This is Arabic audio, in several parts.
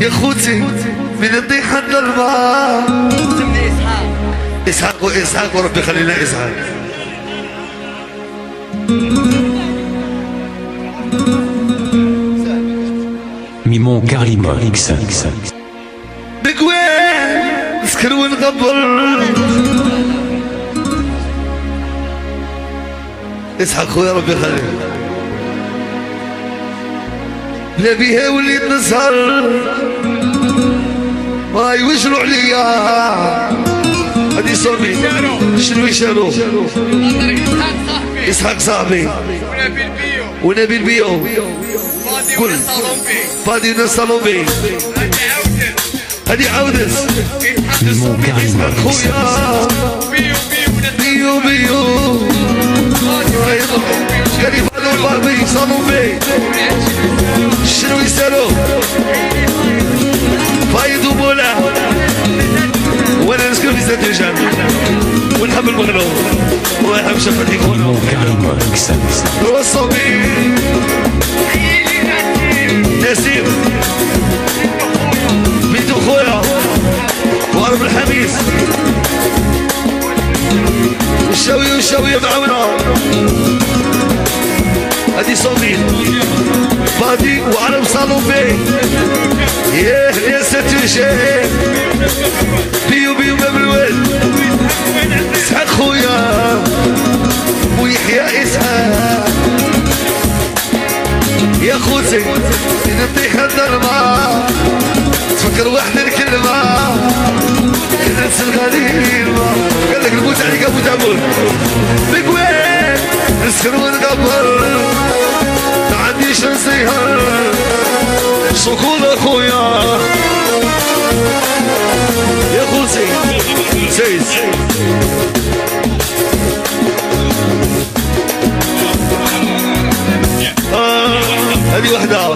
يا خوتي من الطيحة الظلمة سمني إسحاق. إسحاق واسحاق وربي خلينا إسحاق. Mimon Carlimox. بقوين نسكر ونغبر. إسحاق خويا ربي خليك لا بيها وليت نسهر ما يوجروا عليا هادي صومي شنو يشاروا اسحاق صاحبي إسحاق صاحبي. ونبيل بيو ونبيل بيو فادي قول. فادي هادي عودة هادي عودس. Carlimox. خويا بيو. بيو بيو فادي قريب فايد ومولا وأنا نسكن في زاد الرجال ونحب المغلوب ونحب شفتي Carlimox. والصبي نسيم بنت خويا. وارب الحميس والشاوية والشاوية معاونا. هادي صومين فادي وعرب صالون بي ياه ستوشي بيو بيو باب الواد اسحاق خويا. ويحيى إسحاق. يا خوتي نطيح الظلمة تفكر واحد الكلمة. نفس الغريبة. قال لك الموت عليك أبو تابون بقوين نسكر ونقبر هذه واحدة.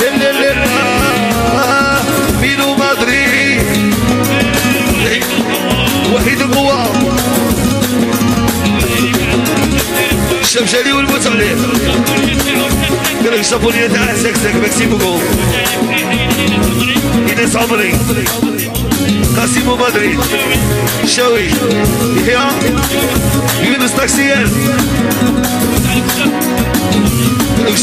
لا لا لا لا مينو مدري وحيد القوة. الشمشالي والمتعلي قال لك شابونية تاع سكسك مكسي بوكو إنس عمري قاسم بدري. شاوي. يحيى. يونس تاكسيان.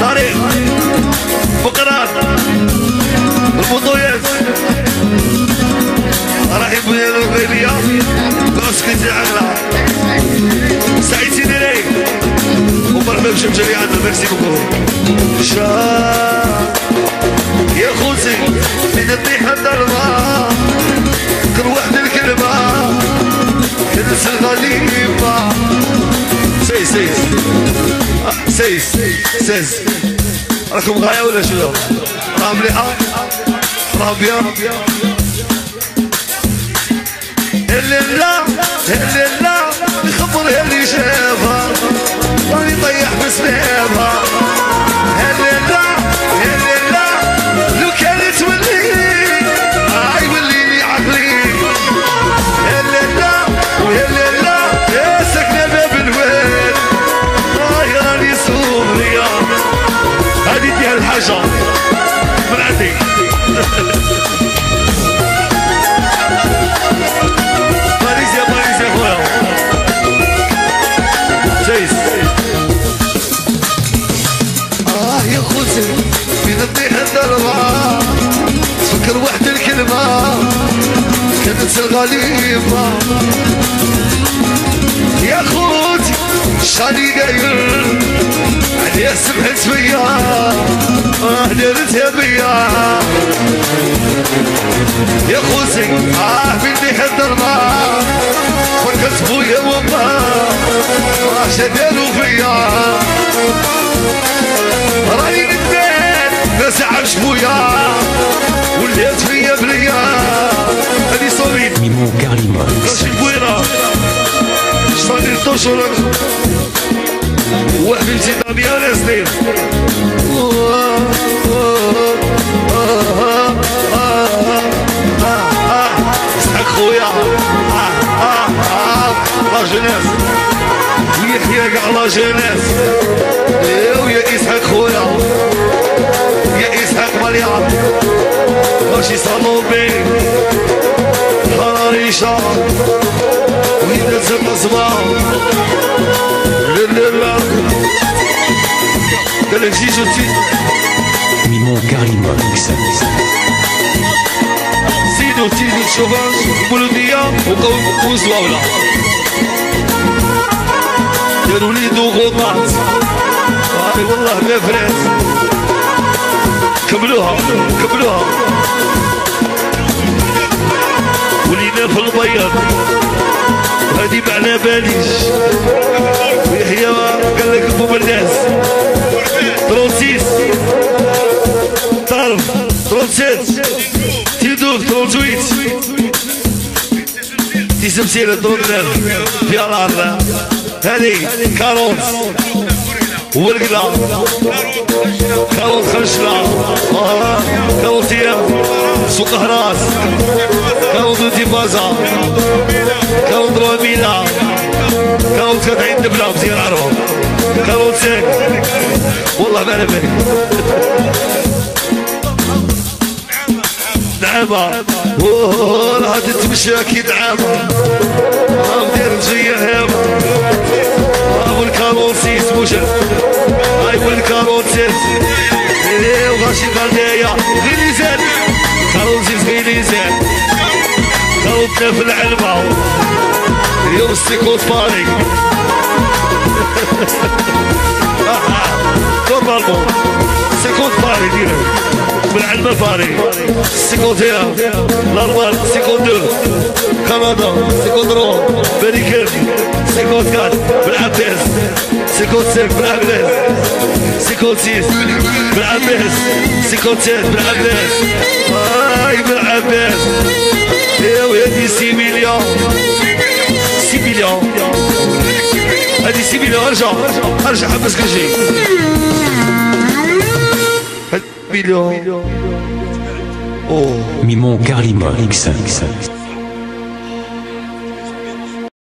طريق فقرات. البطولات راح يبني الغيبية باسكت العقلة سعيد سيدي لي. ومرحبا بشمشري عندنا ميرسي بوكو شا يا خوتي من تطيح الظلمة كل واحد الكلمة. تنسى الغليمة six آه، six six راكم غاية ولا شنو؟ راها مليحة؟ راها bien؟ اللي لا اللي لا يخبر اللي شافها الضربة تفكر واحد الكلمة كانت الغليمة يا خوتي شاني داير عليا سمحت فيا آه دارتها بيا يا خوتي آه بدي حضرنا فكرت بويا وما راح داروا فيا عاد شوية ولات فيا بليا. هادي صوميت Mimon Carlimox. ماشي البويرة شطاني الطشر وحدي نسيت بيا سنين. اسحق خويا. لا جينيس. ويحيى كاع لا جينيس. ويا إسحاق خويا. ماشي صالوبي حراريشة وإذا زم صباح لا لا لا قال لك جيجو تي Mimon Carlimox. سيدو تيدو الشوفاج بولودية وقوم لي دو غوطات هاي والله ما فرات كملوها كملوها ولينا في البيض ما على باليش ويحيى قال لك أبو برداس ترونسيس. تعرف ترونسيت تيدوف ترونسويت. تيسم سيرة ترونسيت في الأرض هذه كاروت. ورقلة كاروت خشلة آه، كاروتية سوق هراس. كاروت رومينا كاروت كانت عند بلا مزيان عرفهم كاروت ساك والله ما أنا بالي نعمة. أوه راح تتمشى أكيد عامة راح ندير مزية كاروتنا في العلبة اليوم السيكوت باري نورمالمون سيكوت باري ديرك بالعلبة باري سيكوت هنا نورمال سيكوت دو كندا سيكوت رو بريكير سيكوت كات بالعباس سيكوت سيك بالعباس سيكوت سيس بالعباس سيكوت سيس بالعباس هاي بالعباس يا ويدي سي مليون سي مليون هذه سي مليون ارجع ارجع حبس كل شيء مليون اوه Mimon Carlimox.